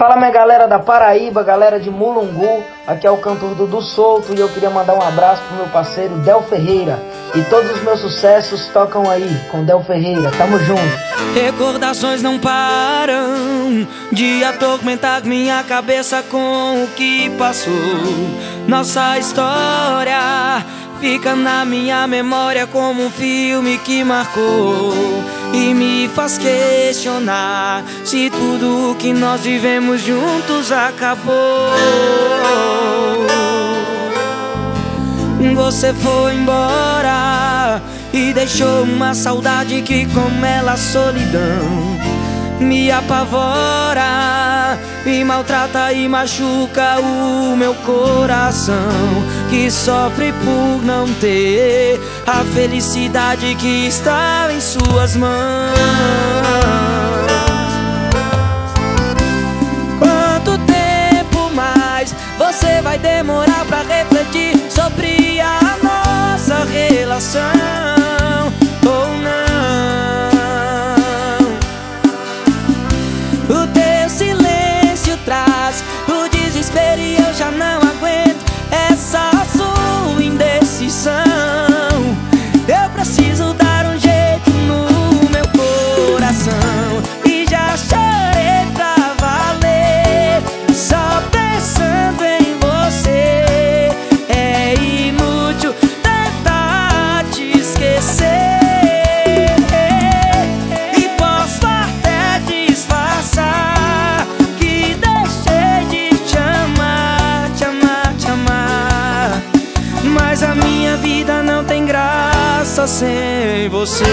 Fala minha galera da Paraíba, galera de Mulungu, aqui é o cantor Dudu Solto e eu queria mandar um abraço pro meu parceiro Del Ferreira. E todos os meus sucessos tocam aí com Del Ferreira, tamo junto. Recordações não param de atormentar minha cabeça com o que passou. Nossa história fica na minha memória como um filme que marcou e me faz questionar se tudo que nós vivemos juntos acabou. Você foi embora e deixou uma saudade que, como ela, a solidão me apavora, me maltrata e machuca o meu coração que sofre por não ter a felicidade que está em suas mãos. Sem você.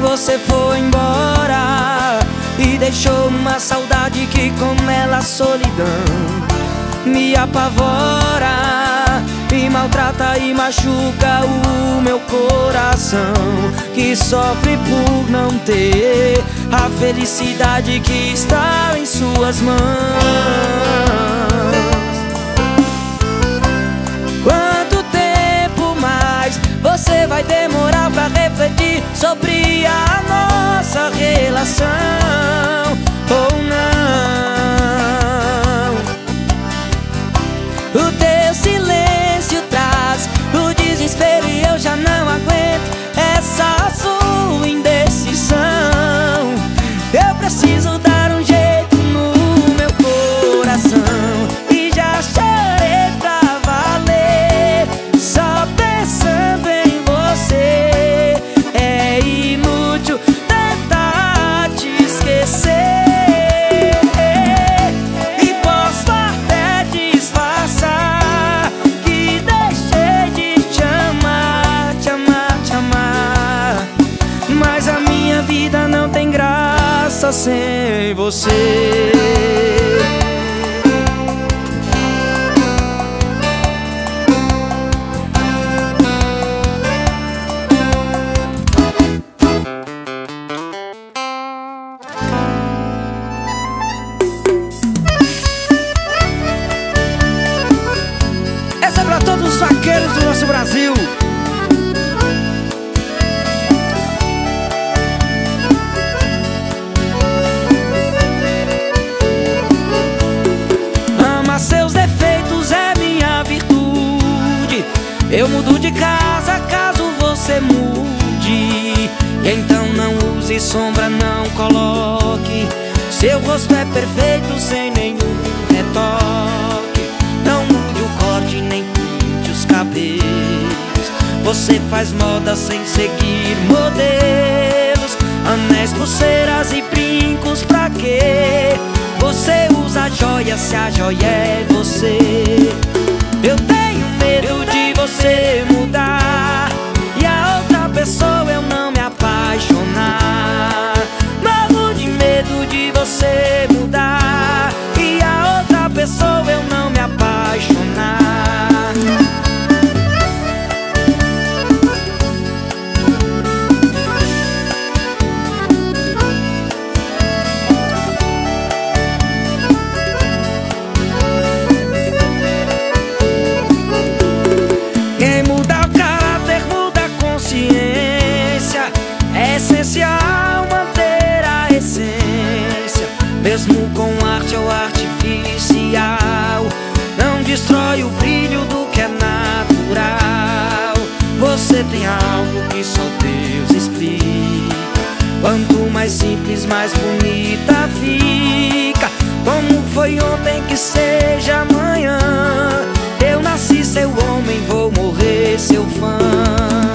Você foi embora e deixou uma saudade que, com ela, a solidão me apavora maltrata e machuca o meu coração que sofre por não ter a felicidade que está em suas mãos. Sem você. Eu mudo de casa caso você mude. Então não use sombra, não coloque. Seu rosto é perfeito sem nenhum retoque. Não mude o corte, nem pinte os cabelos. Você faz moda sem seguir modelos. Anéis, pulseiras e brincos pra quê? Você usa joia se a joia é você. Eu tenho morte é o artificial. Não destrói o brilho do que é natural. Você tem algo que só Deus explica. Quanto mais simples, mais bonita fica. Como foi ontem que seja amanhã. Eu nasci seu homem, vou morrer seu fã.